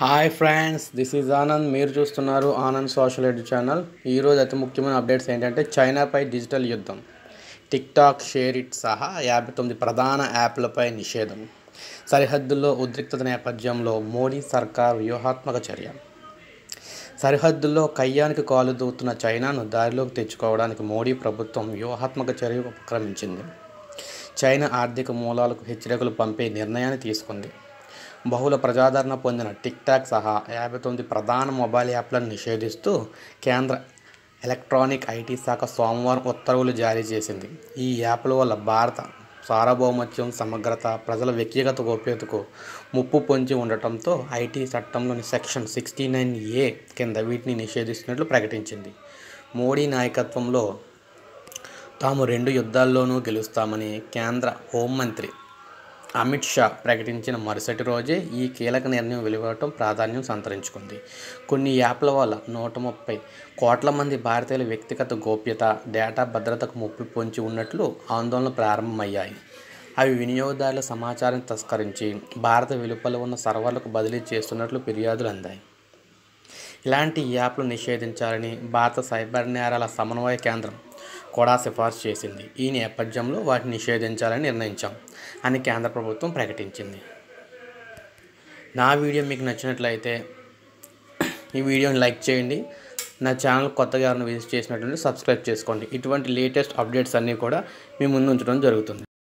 Hi friends this is Anand మీరు చూస్తున్నారు Anand social ఎడ్ channel ఈరోజు అతి ముఖ్యమైన అప్డేట్స్ ఏంటంటే చైనాపై డిజిటల్ యుద్ధం. టిక్ టాక్ షేర్ ఇట్ సహా యాభై తొమ్మిది ప్రధాన యాప్లపై నిషేధం. సరిహద్దుల్లో ఉద్రిక్తత నేపథ్యంలో మోడీ సర్కార్ వ్యూహాత్మక చర్య. సరిహద్దుల్లో కయ్యానికి కాలు దూతున్న చైనాను దారిలోకి తెచ్చుకోవడానికి మోడీ ప్రభుత్వం వ్యూహాత్మక చర్య ఉపక్రమించింది. చైనా ఆర్థిక మూలాలకు హెచ్చరికలు పంపే నిర్ణయాన్ని తీసుకుంది. బహుళ ప్రజాదరణ పొందిన టిక్టాక్ సహా యాభై తొమ్మిది ప్రధాన మొబైల్ యాప్లను నిషేధిస్తూ కేంద్ర ఎలక్ట్రానిక్ ఐటీ శాఖ సోమవారం ఉత్తర్వులు జారీ చేసింది. ఈ యాప్ల వల్ల భారత సార్వభౌమత్యం సమగ్రత ప్రజల వ్యక్తిగత గోప్యతకు ముప్పు పొంచి ఉండటంతో ఐటీ చట్టంలోని సెక్షన్ సిక్స్టీ నైన్ ఏ కింద వీటిని నిషేధిస్తున్నట్లు ప్రకటించింది. మోడీ నాయకత్వంలో తాము రెండు యుద్ధాల్లోనూ గెలుస్తామని కేంద్ర హోంమంత్రి అమిత్ షా ప్రకటించిన మరుసటి రోజే ఈ కీలక నిర్ణయం వెలువడటం ప్రాధాన్యం సంతరించుకుంది. కొన్ని యాప్ల వల్ల నూట ముప్పై కోట్ల మంది భారతీయుల వ్యక్తిగత గోప్యత డేటా భద్రతకు ముప్పు పొంచి ఉన్నట్లు ఆందోళనలు ప్రారంభమయ్యాయి. అవి వినియోగదారుల సమాచారం తస్కరించి భారత వెలుపల ఉన్న సర్వర్లకు బదిలీ చేస్తున్నట్లు ఫిర్యాదులు అందాయి. ఇలాంటి యాప్లు నిషేధించాలని భారత సైబర్ నేరాల సమన్వయ కేంద్రం కూడా సిఫార్సు చేసింది. ఈ నేపథ్యంలో వాటిని నిషేధించాలని నిర్ణయించాం అని కేంద్ర ప్రభుత్వం ప్రకటించింది. నా వీడియో మీకు నచ్చినట్లయితే ఈ వీడియోని లైక్ చేయండి. నా ఛానల్ కొత్తగా ఎవరైనా విజిట్ చేసినట్లయితే సబ్స్క్రైబ్ చేసుకోండి. ఇటువంటి లేటెస్ట్ అప్డేట్స్ అన్నీ కూడా మీ ముందు ఉంచడం జరుగుతుంది.